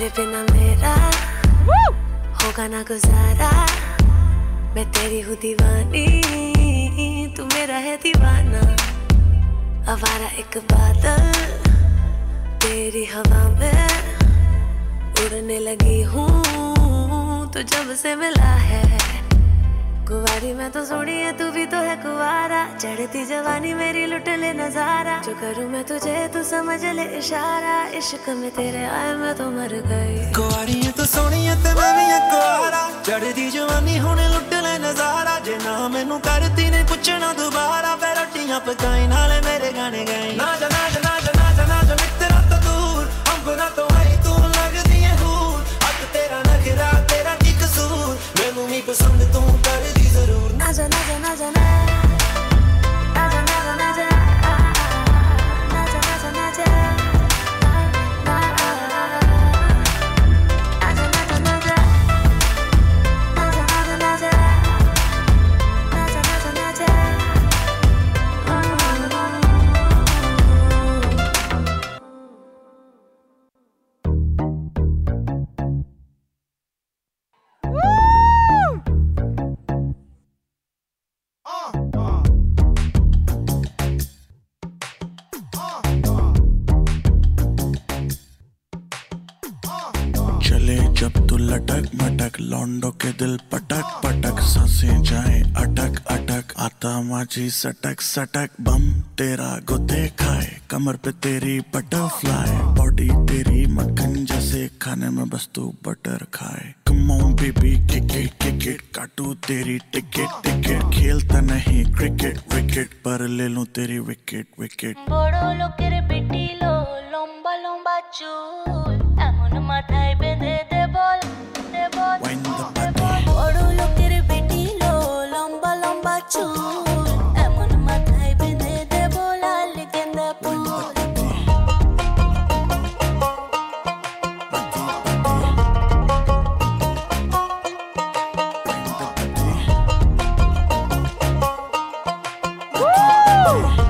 तेरे बिना मेरा। होगा ना गुजारा। मैं तेरी हूँ दीवानी, तू मेरा है दीवाना। आवारा एक बादल, तेरी हवा में उड़ने लगी हूँ। तो जब से मिला है, कुवारी मैं तो सोनी है, तू भी तो चढ़ती जवानी मेरी लुट ले नजारा जो करूँ मैं तुझे तू समझ ले इशारा इश्क में तेरे आए मैं तो मर गई कुआरी तू सोनी ते मैं भी कुआरा चढ़ती जवानी हुणे लुट ले नजारा जे ना मैनू करती ने पुछना दोबारा फिर रोटियां पकाई नाले मेरे गाने गाई ना जना जना जना जना जो मित्रा तो दूर हम गुना तो आई तू लगदी है हूर हक तेरा नखरा तेरा की कसूर मैनू नहीं पसंद तू कर दी जरूर ना जना जना जना जब तू लटक मटक, लौंडो के दिल पटक पटक, साँसें जाए अटक अटक, आता माझी सटक सटक, बम तेरा गुदे खाए, कमर पे तेरी बटरफ्लाई बॉडी तेरी मक्खन जैसे खाने में बस तू बटर खाए। बेबी क्रिकेट क्रिकेट काटू तेरी टिकट टिकट खेलता नहीं क्रिकेट विकेट पर ले लू तेरी विकेट विकेट बड़ो लो तेरे बेटी लो लंबा लंबा चूल। চুল এমন মাথায় বেঁধে দেব লাল গেঁদা ফুল Woo!